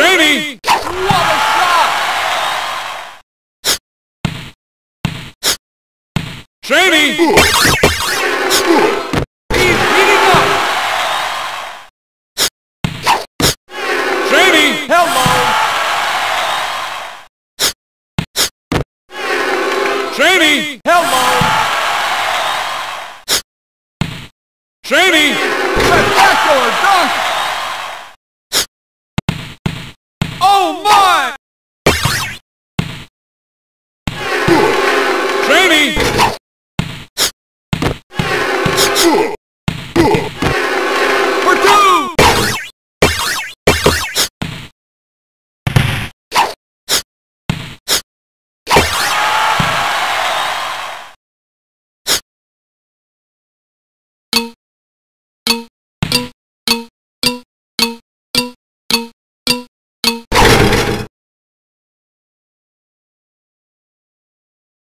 Rainey! Jamie! He's beating up! Hello! Jamie! Hello! Jamie! Spectacular dunk! Ready?